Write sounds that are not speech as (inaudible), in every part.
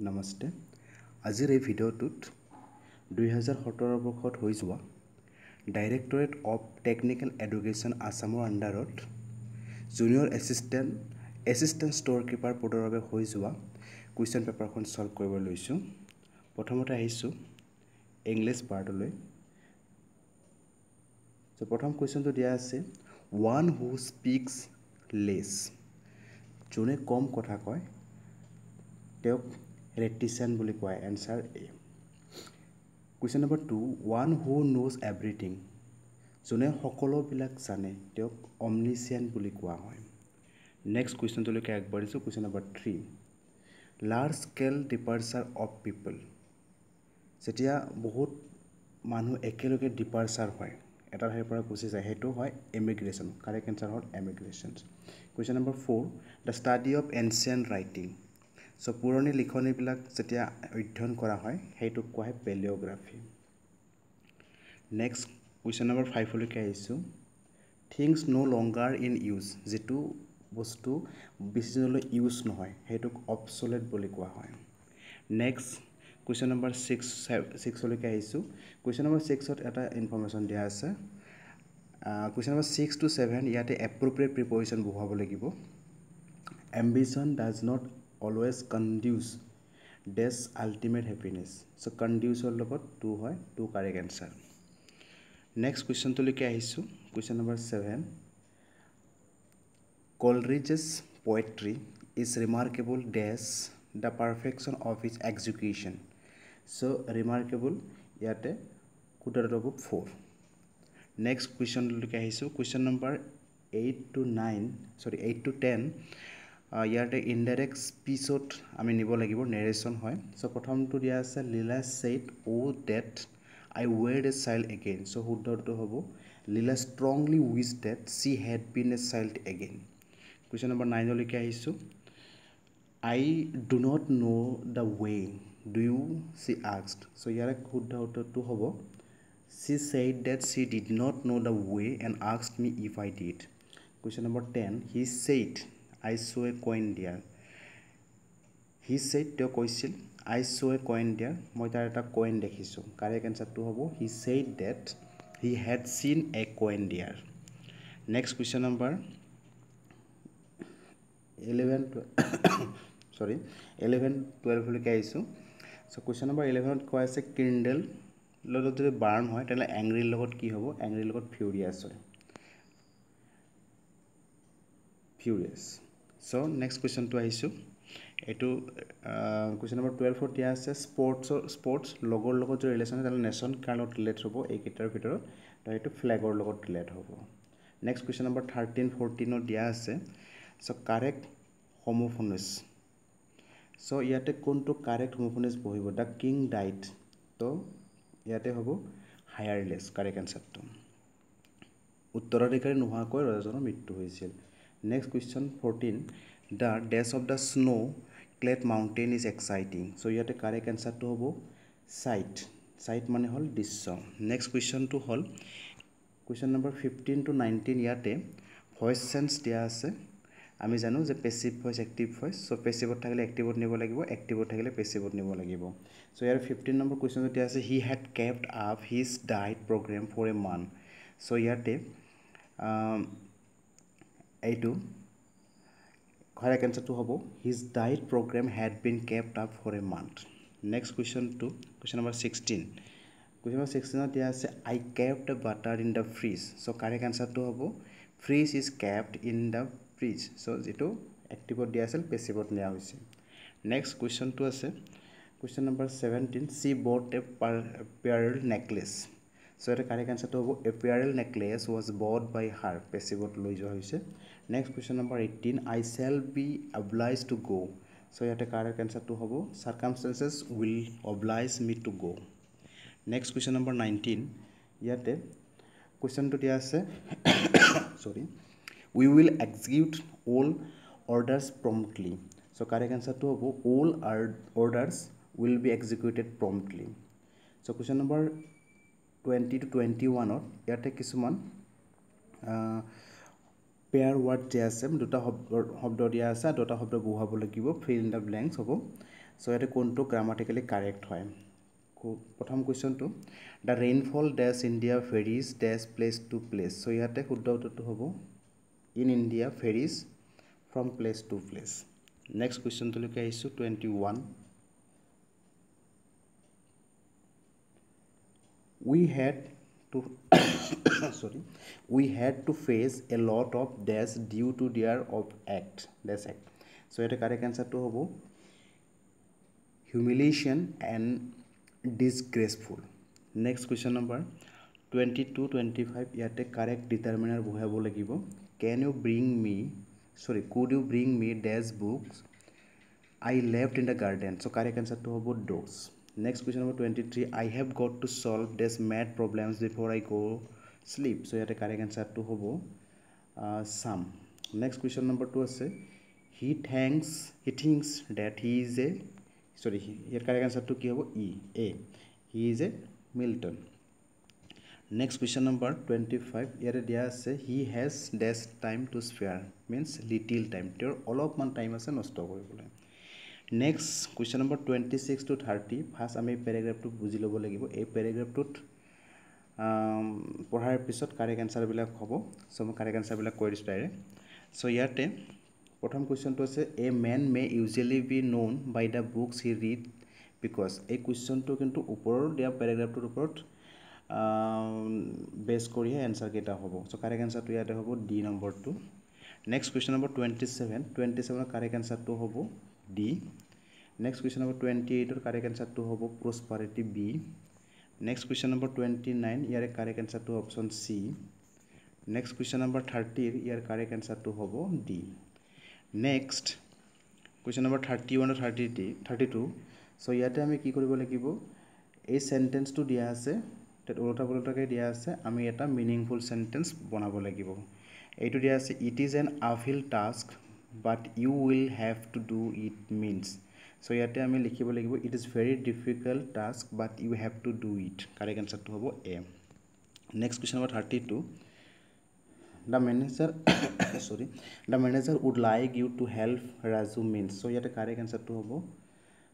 নমস্তে। আজিৰ এই ভিডিঅ'টোত দুহেজাৰ সোতৰ বৰ্ষত হৈ যোৱা ডাইৰেক্টৰেট অফ টেকনিকেল এডুকেশ্যন আছামৰ আণ্ডাৰত junior assistant assistant store keeper পদৰ বাবে হৈ যোৱা কুৱেশ্যন পেপাৰখন ছল্ভ কৰিব লৈছোঁ। প্ৰথমতে আহিছোঁ ইংলিছ পাৰ্টলৈ। চ' প্ৰথম কুৱেশ্যনটো দিয়া আছে ওৱান হু স্পীকছ লেছ যোনে কম কথা কয় তেওঁক ৰেটিচেণ্ট বুলি কয়। Answer a question number two one who knows everything যোনে সকলোবিলাক জানে তেওঁক অমনিচিয়েণ্ট বুলি কোৱা হয়। নেক্সট কুৱেশ্যনটোলৈকে আগবাঢ়িছোঁ question number three large scale departure of people যেতিয়া বহুত মানুহ একেলগে ডিপাৰ্চাৰ হয় এটা ঠাইৰ পৰা গুচি যায় সেইটো হয় এমিগ্ৰেশ্যন কাৰেক্ট এনচাৰ হ'ল emigration question number for the study of ancient writing so' পুৰণি লিখনিবিলাক যেতিয়া অধ্যয়ন কৰা হয় সেইটোক কোৱা হয় পেলিঅ'গ্ৰাফি নেক্সট কুৱেশ্যন নম্বৰ ফাইভলৈকে আহিছোঁ। Things no' longer in use যিটো বস্তু বেছি দিনলৈ ইউজ নহয় সেইটোক অপচলেট বুলি কোৱা হয়। নেক্সট কুৱেশ্যন নম্বৰ ছিক্স ছিক্সলৈকে আহিছোঁ। কুৱেশ্যন নম্বৰ ছিক্সত এটা ইনফৰ্মেশ্যন দিয়া আছে। Question number six to seven ইয়াতে এপ্ৰপ্ৰিয়েট প্ৰিপজিশ্যন বহুৱাব লাগিব। Ambition does not always conduce dash ultimate happiness so' কণ্ডিউচৰ লগত টু হয় টু কাৰেক্ট এনচাৰ নেক্সট কুৱেশ্যনটোলৈকে আহিছোঁ question number seven Coleridge's poetry is remarkable does the perfection of is execution so' remarkable ইয়াতে কুটাৰত হ'ব for next কুৱেশ্যনলৈকে আহিছোঁ question number eight to nine sorry eight to ten ইয়াতে indirect স্পীচত আমি নিব লাগিব নেৰেশ্যন হয়। চ' প্ৰথমটো দিয়া আছে Leela said oh' that I were a child again so' শুদ্ধটো হ'ব Leela strongly wish that she had been a child again question number নাইনলৈকে আহিছোঁ I do not know' the way do you she আক্সড so ইয়াৰে শুদ্ধ উত্তৰটো হ'ব she said that she did not know' the way and আক্সড me if I did question number ten he said I saw' a coin there he said তেওঁ কৈছিল আই a coin দিয়াৰ মই তাৰ এটা কইন দেখিছোঁ। কাৰেক্ট এনচাৰটো হ'ব? He said that he had seen a coin there next question number eleven sorry eleven টুৱেলভলৈকে আহিছোঁ। চ' কুৱেশ্যন নম্বৰ ইলেভেনত কোৱা আছে কিণ্ডেল লগত যদি বাৰ্ণ হয় তেনেহ'লে এংগ্ৰিৰ লগত কি হ'ব? এংগ্ৰিৰ লগত ফিউৰিয়াছ হয়। ফিউৰিয়াছ চ' নেক্সট কুৱেশ্যনটো আহিছোঁ। এইটো কুৱেশ্যন নম্বৰ টুৱেলভত দিয়া আছে স্পৰ্টছৰ স্পৰ্টছ লগৰ লগত যদি ৰিলেশ্যন হয় তেনেহ'লে নেশ্যন কাৰ লগত ৰিলেট হ'ব এইকেইটাৰ ভিতৰত তো সেইটো ফ্লেগৰ লগত ৰিলেট হ'ব। নেক্সট কুৱেশ্যন নম্বৰ থাৰ্টিন ফৰ্টিনত দিয়া আছে। চ' কাৰেক্ট হোমোফোনিছ চ' ইয়াতে কোনটো কাৰেক্ট হোমোফোনিছ বহিব? দ্য কিং ডাইট তো ইয়াতে হ'ব হায়াৰলেছ কাৰেক্ট এনচাৰটো উত্তৰাধিকাৰী নোহোৱাকৈ ৰজাজনৰ মৃত্যু হৈছিল। Next question fourteen the dash of the snow' clad mountain is exciting so' ইয়াতে কাৰেক্ট এনচাৰটো হ'ব চাইট চাইট মানে হ'ল দৃশ্য। নেক্সট কুৱেশ্যনটো হ'ল question number fifteen to nineteen ইয়াতে ভইচ চেঞ্চ দিয়া আছে। আমি জানো যে passive voice active voice so' পেচিভত থাকিলে এক্টিভত নিব লাগিব এক্টিভত থাকিলে পেচিভত নিব লাগিব। চ' ইয়াৰ ফিফটিন নম্বৰ কুৱেশ্যনটো দিয়া আছে he had kept up his diet program for a month so' ইয়াতে এইটো কাৰেক্ট এনচাৰটো হ'ব। His diet program had been kept up for a month next কুৱেশ্যনটো question number sixteen question number ছিক্সটিনত দিয়া আছে I kept butter in the fridge so' correct এনচাৰটো হ'ব? Fridge is kept in the fridge so' যিটো এক্টিভত দিয়া আছিল পেচিভত নিয়া হৈছে। Next কুৱেশ্যনটো আছে কুৱেশ্যন নম্বৰ ছেভেণ্টিন চি বট এ পেয়াৰেল নেকলেছ চ' ইয়াতে কাৰেক্ট এনচাৰটো হ'ব? এ পেয়াৰেল নেকলেছ ৱাজ বট বাই হাৰ পেচিভত লৈ যোৱা হৈছে। Next question number eighteen I shall be obliged to go' so' ইয়াতে কাৰেক্ট এনচাৰটো হ'ব? Circumstances will oblige me to go' next question number nineteen ইয়াতে কুৱেশ্যনটো দিয়া আছে। Sorry we will execute all orders promptly so' correct এনচাৰটো হ'ব? All orders will be executed promptly so' question number twenty to twenty ওৱানত ইয়াতে কিছুমান pair ward দিয়া আছে দুটা শব্দ শব্দ দিয়া আছে দুটা শব্দ বহুৱাব লাগিব ফিল ইন দ্য ব্লেংকছ হ'ব। চ' ইয়াতে কোনটো গ্ৰামাটিকেলি কাৰেক্ট হয়? প্ৰথম কুৱেশ্যনটো the rainfall does India varies does place to place so' ইয়াতে শুদ্ধ উত্তৰটো হ'ব in India varies from place to place next কুৱেশ্যনটোলৈকে আহিছোঁ twenty one we had to sorry we had to face a lot of deaths due to their of act this act so এটা correct answer to hobo humiliation and disgraceful next question number 22 25 ইয়াতে correct determiner বহাব লাগিব you bring me sorry could you bring me dash books i left in the garden so correct answer to hobo those next question number twenty three I have got to solve these made problems before I go' sleep so' ইয়াতে correct এনচাৰটো হ'ব চাম next question নম্বৰটো আছে। He thanks he thinks that he is a sorry ইয়াত correct এনচাৰটো কি হ'ব? E A he is a Milton next question number twenty five ইয়াতে দিয়া আছে he has this time to spare means little time তেওঁৰ অলপমান টাইম আছে নষ্ট কৰিবলৈ। Next question number twenty six to thirty first আমি পেৰেগ্ৰাফটো বুজি ল'ব লাগিব। এই পেৰেগ্ৰাফটোত পঢ়াৰ পিছত কাৰেক্ট এনচাৰবিলাক হ'ব। চ' মই কাৰেক্ট এনচাৰবিলাক কৈ দিছোঁ ডাইৰেক্ট চ' ইয়াতে প্ৰথম কুৱেশ্যনটো আছে a man may usually be known by the books he read because এই কুৱেশ্যনটো কিন্তু ওপৰৰ দিয়া পেৰেগ্ৰাফটোৰ ওপৰত বেছ কৰিহে এনচাৰকেইটা হ'ব। চ' কাৰেক্ট এনচাৰটো ইয়াতে হ'ব ডি নম্বৰটো next question number twenty seven twenty ছেভেনৰ correct এনচাৰটো হ'ব। D. Next question number twenty এইটৰ কাৰেক্ট এনচাৰটো হ'ব prosperity B next question number twenty nine ইয়াৰে correct এনচাৰটো option C next question number থাৰ্টিৰ ইয়াৰ কাৰেক্ট এনচাৰটো হ'ব D next question number thirty one thirty T thirty two so' ইয়াতে আমি কি কৰিব লাগিব? এই চেণ্টেঞ্চটো দিয়া আছে ওলোটা পোলোটাকৈ দিয়া আছে আমি এটা মিনিংফুল চেণ্টেঞ্চ বনাব লাগিব। এইটো দিয়া আছে it is an awful task but you will have to do it means so' ইয়াতে আমি লিখিব লাগিব it is very difficult task but you have to do it correct এনচাৰটো হ'ব A next question number thirty two the manager sorry the manager would like you to help Raju means so' ইয়াতে correct এনচাৰটো হ'ব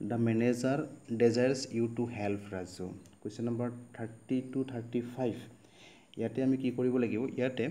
the manager desires you to help Raju question number thirty two thirty five ইয়াতে আমি কি কৰিব লাগিব ইয়াতে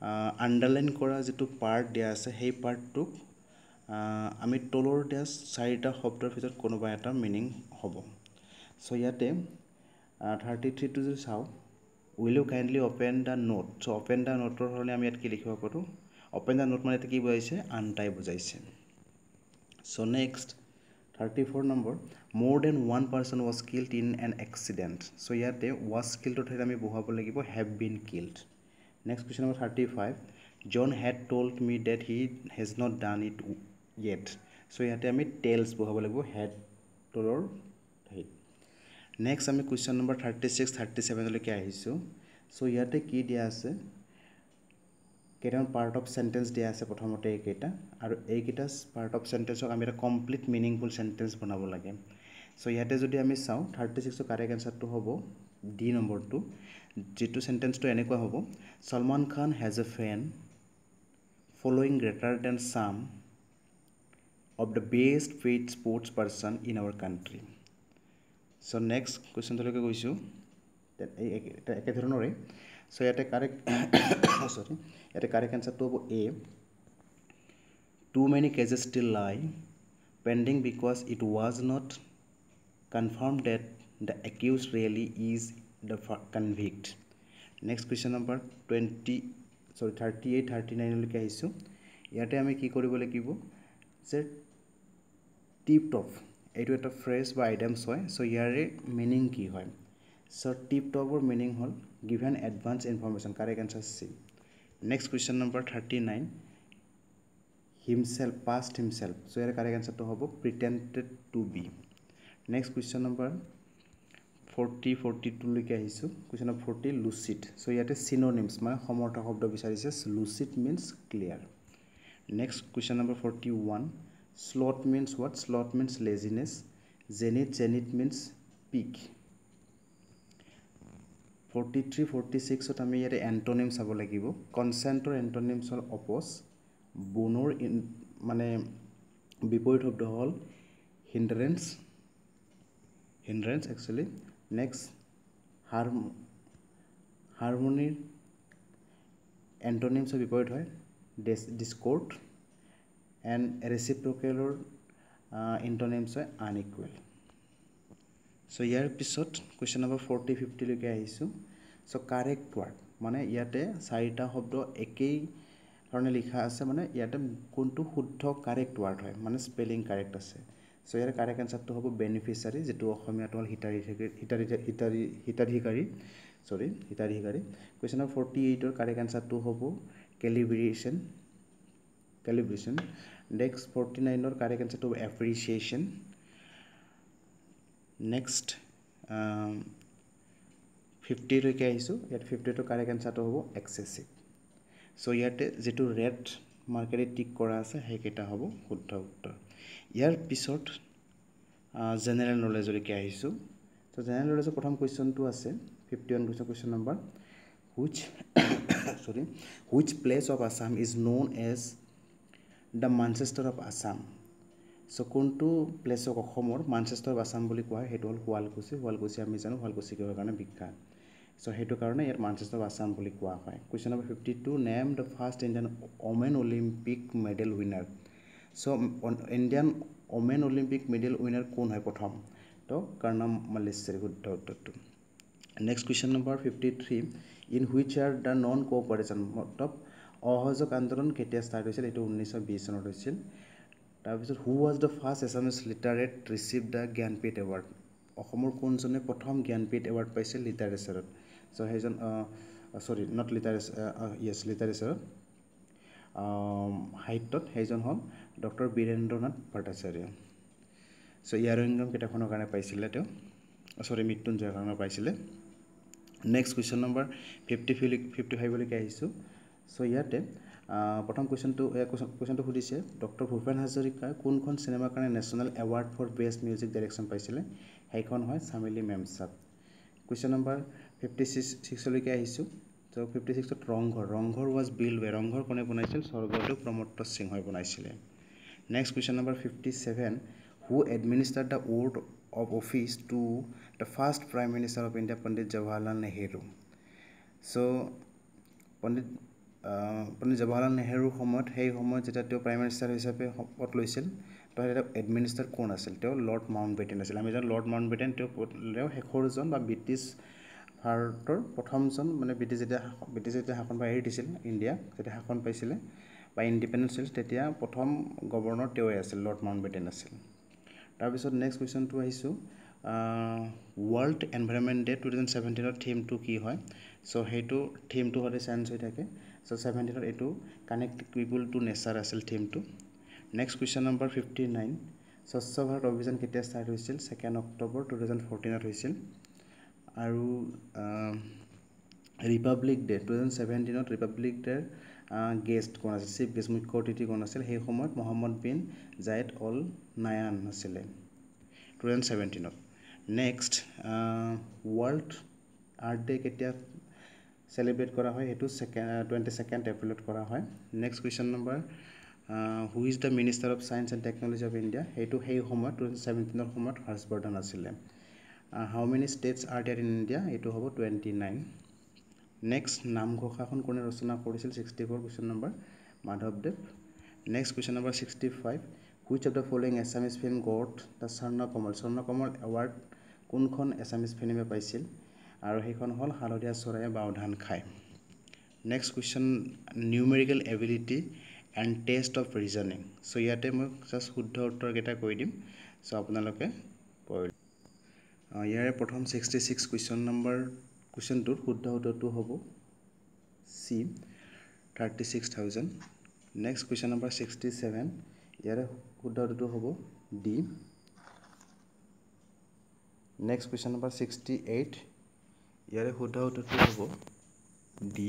underline কৰা যিটো পাৰ্ট দিয়া আছে সেই পাৰ্টটোক আমি তলৰ দিয়া চাৰিটা শব্দৰ ভিতৰত কোনোবা এটা মিনিং হ'ব। চ' ইয়াতে থাৰ্টি থ্ৰীটো যদি চাওঁ will you kindly open the note so' open the নোটৰ হ'লে আমি ইয়াত কি লিখিব পাৰোঁ? অ'পেন দ্য নোট মানে কি বুজাইছে? আনটাই বুজাইছে। So' next thirty four number more than one person was killed in an accident so' ইয়াতে ৱাজ কিল্ডৰ ঠাইত আমি বহাব লাগিব have been killed next question number thirty five John had told me that he has not done it yet so' ইয়াতে আমি tales বহাব লাগিব হেড টলৰ ঠাইত নেক্সট আমি question number thirty six thirty ছেভেনলৈকে আহিছোঁ। চ' ইয়াতে কি দিয়া আছে? কেইটামান পাৰ্ট অফ চেণ্টেঞ্চ দিয়া আছে প্ৰথমতে এইকেইটা। আৰু এইকেইটা পাৰ্ট অফ চেণ্টেঞ্চক আমি এটা কমপ্লিট মিনিংফুল চেণ্টেঞ্চ বনাব লাগে। চ' ইয়াতে যদি আমি চাওঁ থাৰ্টি ছিক্সৰ কাৰেক্ট এনচাৰটো হ'ব। ডি নম্বৰটো যিটো চেণ্টেঞ্চটো এনেকুৱা হ'ব Salman Khan has a fan following greater than some of the best paid sports person in our country so' next কুৱেশ্যনটোলৈকে গৈছোঁ। একেধৰণৰে চ' ইয়াতে কাৰেক্ট চৰি (coughs) ইয়াতে কাৰেক্ট এনচাৰটো হ'ব A too many cases still lie pending because it was not confirm that accused really is the convict next question number twenty sorry thirty eight thirty নাইনলৈকে আহিছোঁ। ইয়াতে আমি কি কৰিব লাগিব? যে টিপ টপ এইটো এটা ফ্ৰেছ বা আইটেমছ হয় চ' ইয়াৰে মিনিং কি হয়? চ' টিপ টপৰ মিনিং হ'ল given advance information correct answer C next question number thirty nine himself past himself so' ইয়াৰে কাৰেক্ট এনচাৰটো হ'ব pretended to be next question number forty forty টুলৈকে আহিছোঁ। Question number forty lucid so' ইয়াতে synonyms মানে সমৰ্থক শব্দ বিচাৰিছে। Lucid means clear next question number forty one sloth means what sloth means laziness zenith zenith means peak forty three forty ছিক্সত আমি ইয়াতে antonym চাব লাগিব। কনচেণ্টৰ এণ্টনিমছ হ'ল অপ'জ বনৰ মানে বিপৰীত শব্দ হ'ল hindrance hindrance actually next harm হাৰমনিৰ এণ্টনিমছৰ বিপৰীত হয় ডেছ ডিছকৰ্ড এণ্ড ৰেচিপ্ৰকেলৰ ইণ্টনিমছ হয় আনইকুৱেল। চ' ইয়াৰ পিছত কুৱেশ্যন নম্বৰ ফৰ্টি ফিফটিলৈকে আহিছোঁ। চ' কাৰেক্ট ৱাৰ্ড মানে ইয়াতে চাৰিটা শব্দ একেই ধৰণে লিখা আছে মানে ইয়াতে কোনটো শুদ্ধ কাৰেক্ট ৱাৰ্ড হয় মানে স্পেলিং কাৰেক্ট আছে। চ' ইয়াৰ কাৰেক্ট এনচাৰটো হ'ব বেনিফিচাৰী যিটো অসমীয়াটো হ'ল হিতাধিকাৰী হিতাধি হিতাধিকাৰী চৰি হিতাধিকাৰী। কুৱেশ্যন নম্বৰ ফৰ্টি এইটৰ কাৰেক্ট এনচাৰটো হ'ব কেলিব্ৰেশ্যন কেলিব্ৰেশ্যন নেক্সট ফৰ্টি নাইনৰ কাৰেক্ট এনচাৰটো হ'ব এপ্ৰিচিয়েশ্যন নেক্সট ফিফটিলৈকে আহিছোঁ। ইয়াত ফিফটিটো কাৰেক্ট এনচাৰটো হ'ব এক্সেচিভ চ' ইয়াতে যিটো ৰেড মাৰ্কেৰে টিক কৰা আছে সেইকেইটা হ'ব শুদ্ধ উত্তৰ। ইয়াৰ পিছত জেনেৰেল নলেজলৈকে আহিছোঁ। চ' জেনেৰেল নলেজৰ প্ৰথম কুৱেশ্যনটো আছে fifty one question question number which sorry which place of Assam is known as the Manchester of Assam so' কোনটো প্লেচক অসমৰ মানচেষ্টাৰ অফ আছাম বুলি কোৱা হয় সেইটো হ'ল শুৱালকুছি। শুৱালকুছি আমি জানো শুৱালকুছি কিহৰ কাৰণে বিখ্যাত? চ' সেইটো কাৰণে ইয়াত মানচেষ্টাৰ অফ আছাম বুলি কোৱা হয়। Question number fifty two name the first Indian women Olympic medal winner so' Indian women Olympic medal winner কোন হয় প্ৰথম? তো কৰ্ণম মাল্লেশ্বৰী শুদ্ধ উত্তৰটো? Next question number fifty three in which are the non cooperation মতলব অসহযোগ আন্দোলন কেতিয়া ষ্টাৰ্ট হৈছিল? এইটো ঊনৈছশ বিছ চনত হৈছিল। তাৰপিছত who was the first Assamese litterateur receive the Jnanpith award অসমৰ কোনজনে প্ৰথম জ্ঞানপীঠ এৱাৰ্ড পাইছিল? লিটাৰেচাৰত। চ' সেইজন চৰি নট লিটাৰেচাৰ য়েছ লিটাৰেচাৰত সাহিত্যত সেইজন হ'ল ডক্টৰ বীৰেন্দ্ৰনাথ ভট্টাচাৰ্য চ' ইয়াৰংগম কিতাপখনৰ কাৰণে পাইছিলে তেওঁ চৰি মৃত্যুঞ্জয়ৰ কাৰণে পাইছিলে next question number fifty fifty ফাইভলৈকে আহিছোঁ চ' ইয়াতে প্ৰথম কুৱেশ্যনটো কুৱেশ্যনটো সুধিছে ডক্টৰ ভূপেন হাজৰিকাই কোনখন চিনেমাৰ কাৰণে national award for best music direction পাইছিলে সেইখন হয় Chameli Memsaab question number fifty six ছিক্সলৈকে আহিছোঁ। ত' ফিফটি ছিক্সত Rangghar. Rangghar was built by Rangghar কোনে বনাইছিল? স্বৰ্গদেউ প্ৰমত্ত সিংহই বনাইছিলে। Next question number fifty seven who administer the oath of office to the first prime minister of India Pandit Jawaharlal Nehru so' Pandit Pandit Jawaharlal নেহেৰুৰ সময়ত সেই সময়ত যেতিয়া তেওঁ prime minister হিচাপে শপত লৈছিল তো এটা এডমিনিষ্টাৰ কোন আছিল? তেওঁ লৰ্ড মাউণ্ট বেটেন আছিল। আমি জানো লৰ্ড মাউণ্ট বেটেন তেওঁ তেওঁ শেষৰজন বা ব্ৰিটিছ ভাৰতৰ প্ৰথমজন মানে ব্ৰিটিছ যেতিয়া ব্ৰিটিছ যেতিয়া শাসন বা এৰি দিছিল ইণ্ডিয়া যেতিয়া শাসন পাইছিলে বা ইণ্ডিপেণ্ডেঞ্চ হৈছিল তেতিয়া প্ৰথম গভৰ্ণৰ তেওঁৱে আছিল লৰ্ড মাউণ্ট বেটেন আছিল। তাৰপিছত নেক্সট কুৱেশ্যনটো আহিছোঁ world environment day two thousand ছেভেণ্টিনৰ থিমটো কি হয়? চ' সেইটো থিমটো সদায় চেঞ্জ হৈ থাকে। চ' ছেভেণ্টিনত এইটো কানেক্ট পিপুল টু নেচাৰ আছিল থিমটো next question number fifty nine স্বচ্ছ ভাৰত অভিযান কেতিয়া ষ্টাৰ্ট হৈছিল? ছেকেণ্ড অক্টোবৰ টু থাউজেণ্ড ফৰ্টিনত হৈছিল। আৰু ৰিপাব্লিক ডে টু থাউজেণ্ড ছেভেণ্টিনত ৰিপাব্লিক ডেৰ গেষ্ট কোন আছিল চিফ গেষ্ট মুখ্য অতিথি কোন আছিল। সেই সময়ত Mohammed bin Zayed Al Nahyan আছিলে টু থাউজেণ্ড ছেভেণ্টিনত নেক্সট ৱৰ্ল্ড আৰ্ট ডে কেতিয়া চেলিব্ৰেট কৰা হয় সেইটো ছেকেণ্ড টুৱেণ্টি ছেকেণ্ড এপ্ৰিলত কৰা হয়। Next question number who is the minister of science and technology of India সেইটো সেই সময়ত টু থাউজেণ্ড ছেভেণ্টিনৰ সময়ত হৰ্ষবৰ্ধন আছিলে। How many states are there in India এইটো হ'ব টুৱেণ্টি নাইন নেক্সট নামঘোষাখন কোনে ৰচনা কৰিছিল ছিক্সটি ফ'ৰ কুৱেশ্যন নম্বৰ মাধৱদেৱ next question number sixty five which of the following Assamese film got the Swarna Kamal Swarna Kamal award কোনখন Assamese ফিল্মে পাইছিল? আৰু সেইখন হ'ল হালধীয়া চৰায়ে বাওধান খায় next question numerical ability and test of reasoning so' ইয়াতে মই জাষ্ট শুদ্ধ উত্তৰকেইটা কৈ দিম। চ' আপোনালোকে ইয়াৰে প্ৰথম ছিক্সটি ছিক্স কুৱেশ্যন নম্বৰ কুৱেশ্যনটোৰ শুদ্ধ উত্তৰটো হ'ব C thirty six thousand next question number sixty seven ইয়াৰে শুদ্ধ উত্তৰটো হ'ব D next question number sixty eight ইয়াৰে শুদ্ধ উত্তৰটো হ'ব D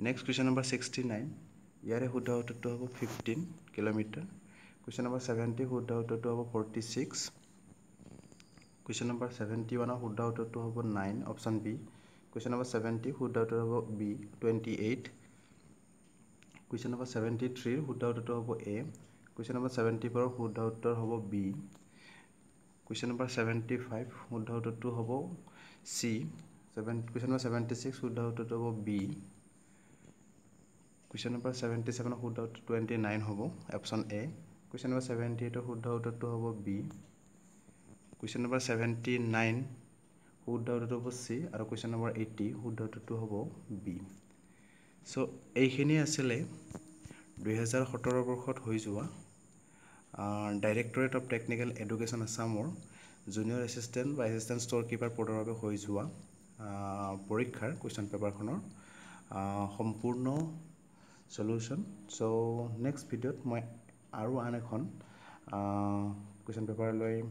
next question number sixty nine ইয়াৰে শুদ্ধ উত্তৰটো হ'ব fifteen kilometre question number seventy শুদ্ধ উত্তৰটো হ'ব forty six question number seventy ওৱানৰ শুদ্ধ উত্তৰটো হ'ব nine option B question number seventy শুদ্ধ উত্তৰ হ'ব B twenty eight question number seventy থ্ৰীৰ শুদ্ধ উত্তৰটো হ'ব এ কুৱেশ্যন নম্বৰ ছেভেণ্টি ফ'ৰৰ শুদ্ধ উত্তৰ হ'ব B question number seventy five শুদ্ধ উত্তৰটো হ'ব C seven question number seventy six শুদ্ধ উত্তৰটো হ'ব বি কুৱেশ্যন নম্বৰ ছেভেণ্টি ছেভেনৰ শুদ্ধ উত্তৰ টুৱেণ্টি নাইন হ'ব option A question number seventy এইটৰ শুদ্ধ উত্তৰটো হ'ব B question number seventy nine শুদ্ধ উত্তৰটো হ'ব চি আৰু কুৱেশ্যন নম্বৰ এইটি শুদ্ধ উত্তৰটো হ'ব বি চ' এইখিনি আছিলে দুহেজাৰ সোতৰ বৰ্ষত হৈ যোৱা ডাইৰেক্টৰেট অফ টেকনিকেল এডুকেশ্যন আছামৰ জুনিয়ৰ এছিষ্টেণ্ট বা এছিষ্টেণ্ট ষ্ট'ৰ কিপাৰ পদৰ বাবে হৈ যোৱা পৰীক্ষাৰ কুৱেশ্যন পেপাৰখনৰ সম্পূৰ্ণ চলিউশ্যন চ' নেক্সট ভিডিঅ'ত মই আৰু আন এখন কুৱেশ্যন পেপাৰ লৈ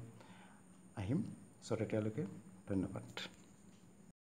আহিম। চ' তেতিয়ালৈকে ধন্যবাদ।